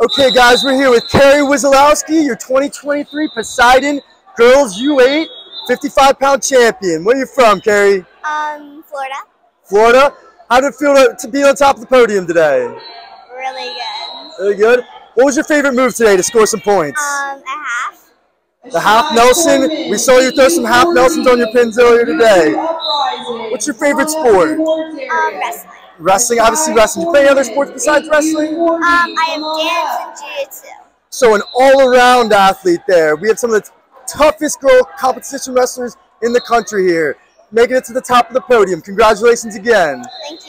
Okay, guys, we're here with Carey Wesolowski, your 2023 Poseidon Girls U8 55 pound champion. Where are you from, Carey? Um, Florida. Florida. How did it feel to, to be on top of the podium today? Really good. Really good. What was your favorite move today to score some points? Um, a half. The half Nelson. We saw you throw some half Nelsons on your pins earlier today. What's your favorite sport? Um, wrestling. Wrestling, obviously wrestling. Do you play any other sports besides wrestling? Um, I have dance and jiu-jitsu. So an all-around athlete there. We have some of the toughest girl competition wrestlers in the country here, making it to the top of the podium. Congratulations again. Thank you.